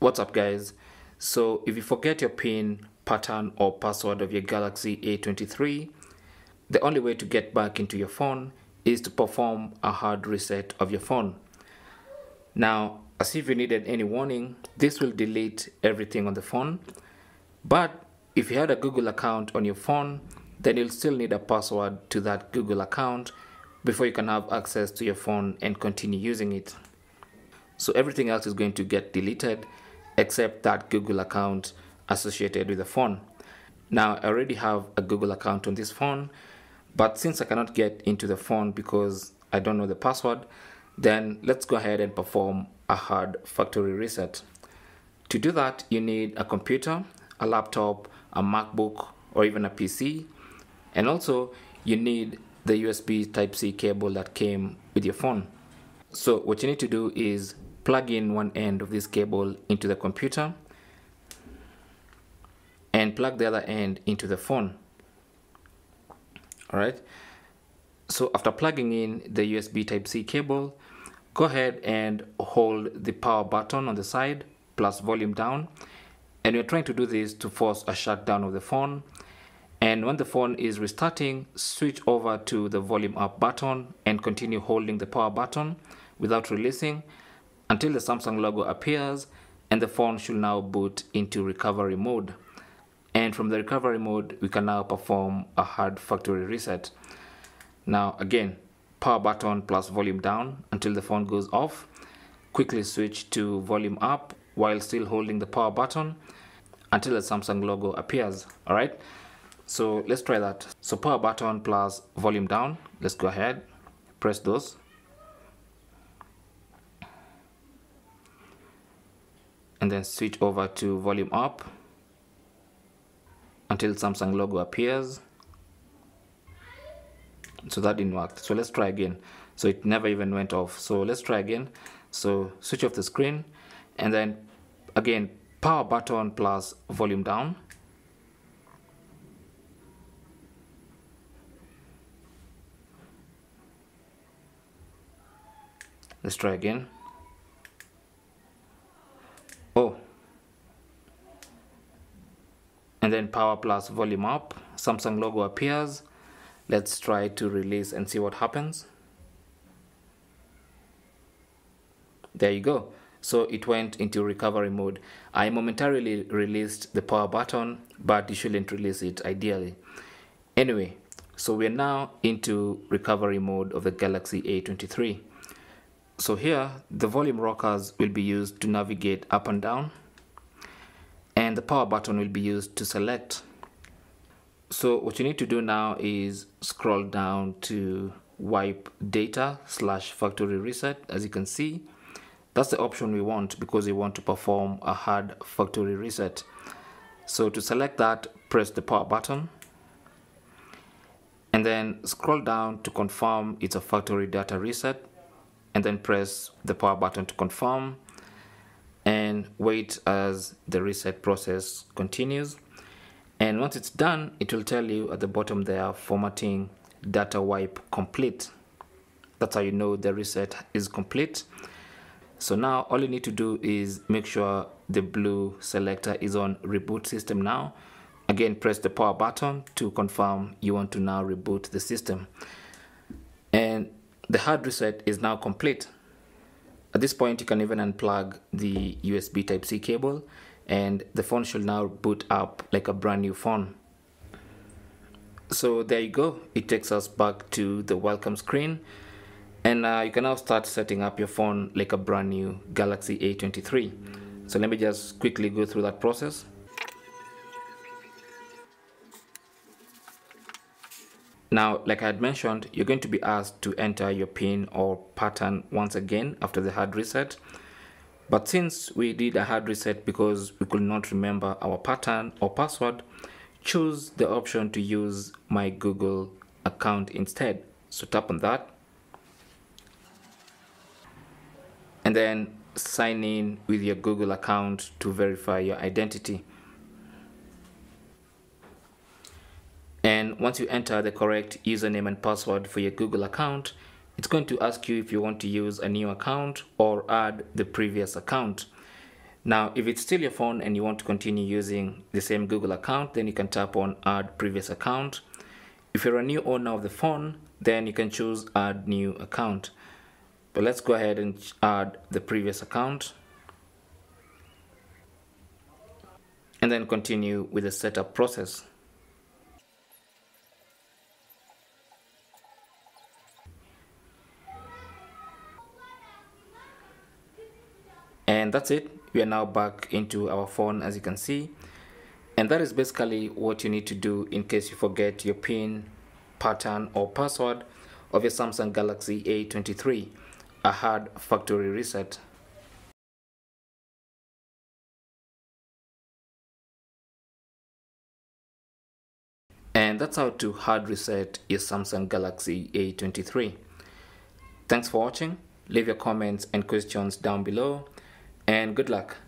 What's up guys? So if you forget your PIN, pattern or password of your Galaxy A23, the only way to get back into your phone is to perform a hard reset of your phone. Now, as if you needed any warning, this will delete everything on the phone. But if you had a Google account on your phone, then you'll still need a password to that Google account before you can have access to your phone and continue using it. So everything else is going to get deleted except that Google account associated with the phone. Now I already have a Google account on this phone, but since I cannot get into the phone because I don't know the password, then let's go ahead and perform a hard factory reset. To do that, you need a computer, a laptop, a MacBook, or even a PC. And also, you need the USB Type-C cable that came with your phone. So what you need to do is plug in one end of this cable into the computer and plug the other end into the phone. Alright, so after plugging in the USB Type-C cable, go ahead and hold the power button on the side plus volume down. And we're trying to do this to force a shutdown of the phone. And when the phone is restarting switch over to the volume up button and continue holding the power button without releasing until the Samsung logo appears and the phone should now boot into recovery mode. And from the recovery mode we can now perform a hard factory reset. Now again power button plus volume down until the phone goes off. Quickly switch to volume up while still holding the power button until the Samsung logo appears alright so let's try that. So power button plus volume down. Let's go ahead press those and then switch over to volume up until Samsung logo appears. So that didn't work. So let's try again. So it never even went off. So let's try again. So switch off the screen and then again power button plus volume down. Let's try again and then power plus volume up Samsung logo appears. Let's try to release and see what happens. There you go. So it went into recovery mode. I momentarily released the power button but you shouldn't release it ideally. Anyway so we're now into recovery mode of the Galaxy A23 so here the volume rockers will be used to navigate up and down the power button will be used to select. So what you need to do now is scroll down to wipe data slash factory reset. As you can see that's the option we want because we want to perform a hard factory reset. So to select that press the power button and then scroll down to confirm it's a factory data reset and then press the power button to confirm and wait as the reset process continues. And once it's done it will tell you at the bottom there formatting data wipe complete. That's how you know the reset is complete. So now all you need to do is make sure the blue selector is on reboot system now. Again press the power button to confirm you want to now reboot the system. And the hard reset is now complete. At this point, you can even unplug the USB Type-C cable and the phone should now boot up like a brand new phone. So there you go. It takes us back to the welcome screen and uh, you can now start setting up your phone like a brand new Galaxy A23. So let me just quickly go through that process. Now, like I had mentioned, you're going to be asked to enter your PIN or pattern once again after the hard reset. But since we did a hard reset because we could not remember our pattern or password, choose the option to use my Google account instead. So tap on that. And then sign in with your Google account to verify your identity. And once you enter the correct username and password for your Google account it's going to ask you if you want to use a new account or add the previous account Now, if it's still your phone and you want to continue using the same Google account, then you can tap on Add Previous Account. If you're a new owner of the phone, then you can choose Add New Account. But let's go ahead and add the previous account. And then continue with the setup process. And that's it. We are now back into our phone as you can see. And that is basically what you need to do in case you forget your pin pattern or password of your Samsung Galaxy A23 a hard factory reset. And that's how to hard reset your Samsung Galaxy A23 thanks for watching. Leave your comments and questions down below and good luck.